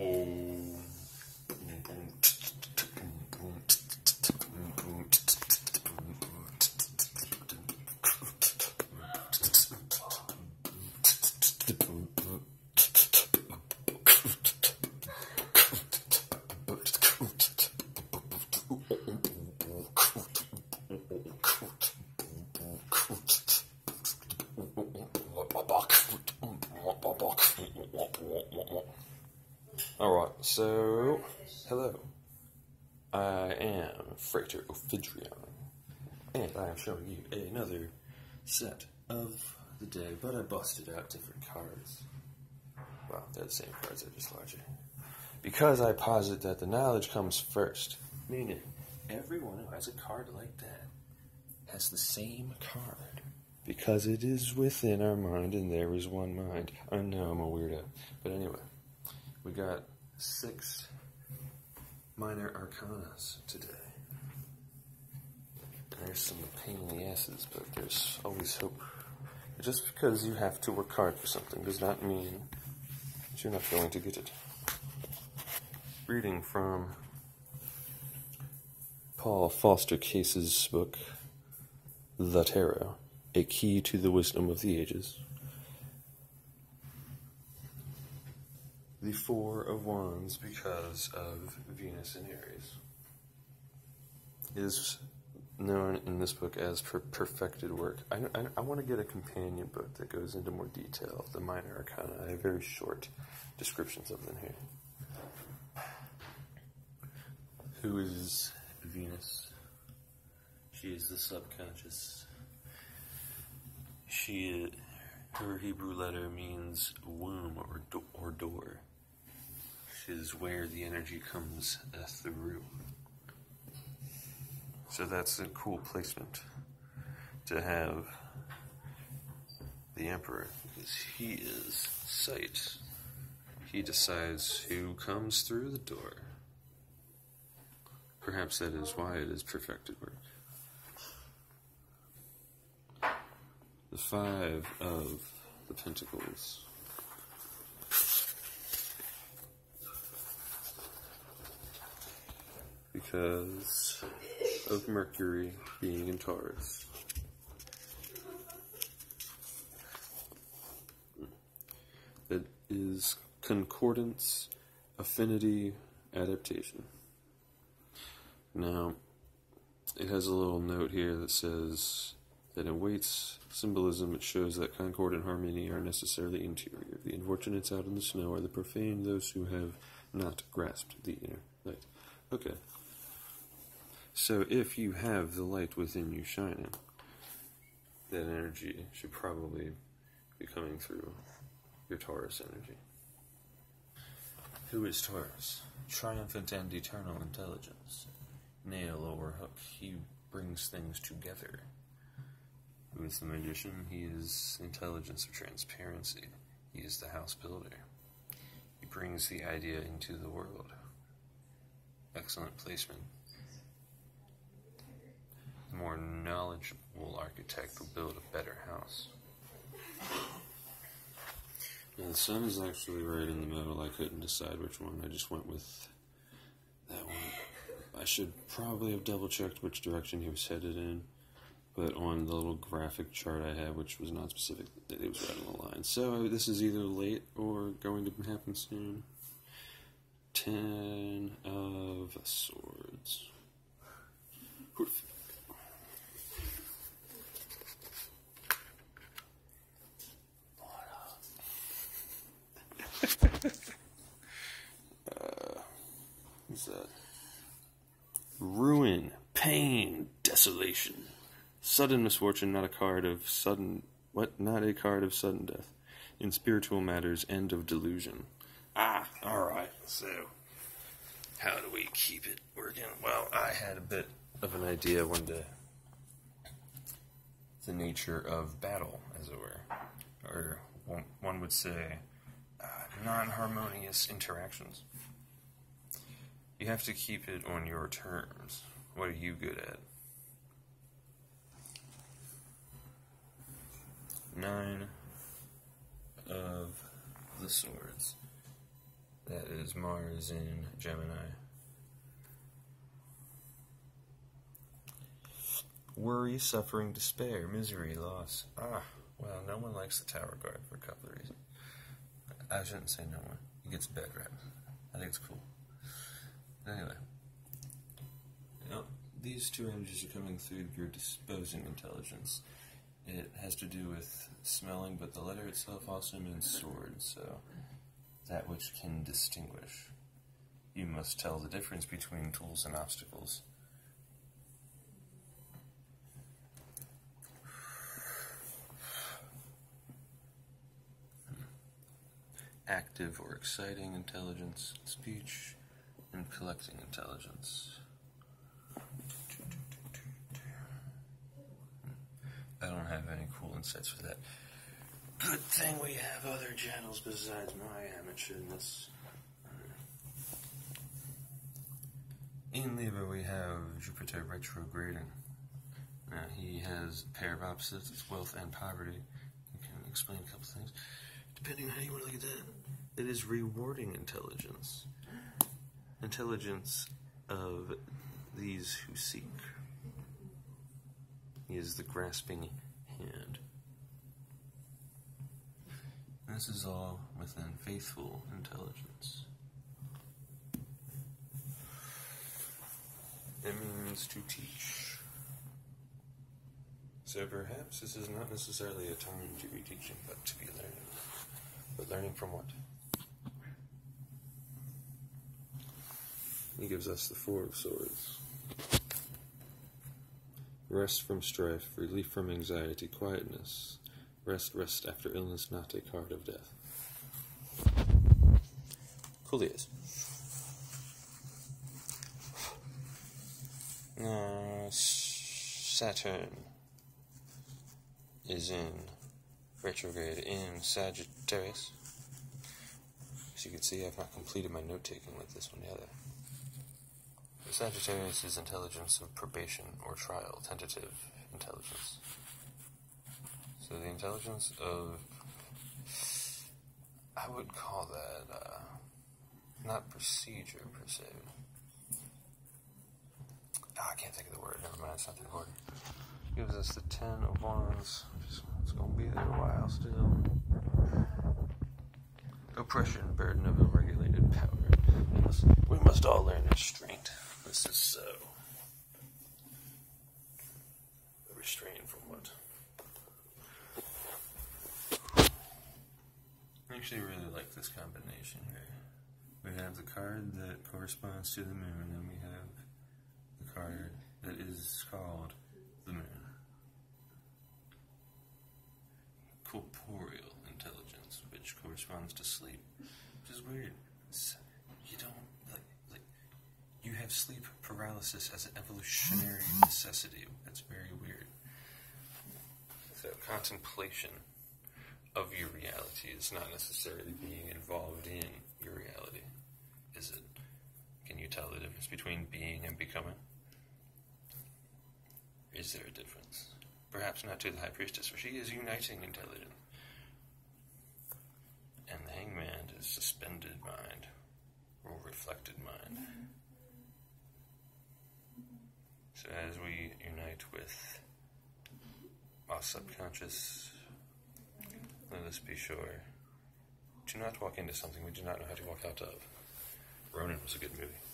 Alright, so, hello. I am Frater Ophidrion, and I am showing you another set of the day, but I busted out different cards. Well, they're the same cards, they're just larger. Because I posit that the knowledge comes first, meaning everyone who has a card like that has the same card. Because it is within our mind, and there is one mind. I know I'm a weirdo, but anyway. We got six minor arcanas today. There's some pain in the asses, but there's always hope. Just because you have to work hard for something does not mean that you're not going to get it. Reading from Paul Foster Case's book, The Tarot, A Key to the Wisdom of the Ages. The Four of Wands because of Venus in Aries. It is known in this book as per perfected work. I, I, I, want to get a companion book that goes into more detail the minor arcana. I have very short descriptions of them here. Who is Venus? She is the subconscious. She, her Hebrew letter means womb or, do, or door is where the energy comes uh, through. So that's a cool placement to have the Emperor, because he is sight. He decides who comes through the door. Perhaps that is why it is perfected work. The Five of the Pentacles. Because of Mercury being in Taurus. That is concordance, affinity, adaptation. Now, it has a little note here that says that in Waite's symbolism, it shows that concord and harmony are necessarily interior. The unfortunates out in the snow are the profane, those who have not grasped the inner light. Okay. So if you have the light within you shining, that energy should probably be coming through your Taurus energy. Who is Taurus? Triumphant and eternal intelligence. Nail or hook, he brings things together. Who is the magician? He is intelligence of transparency. He is the house builder. He brings the idea into the world. Excellent placement more knowledgeable architect will build a better house. And the sun is actually right in the middle. I couldn't decide which one. I just went with that one. I should probably have double checked which direction he was headed in, but on the little graphic chart I have, which was not specific, it was right on the line. So this is either late or going to happen soon. Ten of Swords. uh, what's that? Ruin, pain, desolation. Sudden misfortune, not a card of sudden. What? Not a card of sudden death. In spiritual matters, end of delusion. Ah, alright. So, how do we keep it working? Well, I had a bit of an idea one day. The nature of battle, as it were. Or one would say non harmonious interactions. You have to keep it on your terms. What are you good at? Nine of the swords. That is Mars in Gemini. Worry, suffering, despair, misery, loss. Ah, well, no one likes the Tower Guard for a couple of reasons. I shouldn't say no one. He gets a bad rap. I think it's cool. Anyway. These two images are coming through your disposing intelligence. It has to do with smelling, but the letter itself also means sword, so that which can distinguish. You must tell the difference between tools and obstacles. Active or exciting intelligence, speech, and collecting intelligence. I don't have any cool insights for that. Good thing we have other channels besides my amateurness. In Libra, we have Jupiter retrograding. Now, he has a pair of opposites, it's wealth and poverty. You can explain a couple things. Depending on how you want to look at that, it is rewarding intelligence. Intelligence of these who seek. Is the grasping hand. This is all within faithful intelligence. It means to teach. So perhaps this is not necessarily a time to be teaching, but to be learning. But learning from what? He gives us the Four of Swords. Rest from strife, relief from anxiety, quietness. Rest, rest after illness, not a card of death. Coolies. Uh, Saturn is in retrograde in Sagittarius. As you can see, I've not completed my note taking like this one yet. Sagittarius is intelligence of probation or trial, tentative intelligence. So the intelligence of, I would call that uh, not procedure per se. Oh, I can't think of the word. Never mind, it's not word. Gives us the ten of wands. It's gonna be there a while still. Oppression, burden of unregulated power. We must, we must all learn restraint. This is so. Restrain from what? I actually really like this combination here. We have the card that corresponds to the moon, and we have the card that is called the moon. Corporeal intelligence, which corresponds to sleep, which is weird. Sleep paralysis as an evolutionary necessity. That's very weird. So, contemplation of your reality is not necessarily being involved in your reality, is it? Can you tell the difference between being and becoming? Is there a difference? Perhaps not to the High Priestess, for she is uniting intelligence. And the hangman is suspended mind or reflected mind. Mm-hmm. As we unite with our subconscious, let us be sure to not walk into something we do not know how to walk out of. Ronin was a good movie.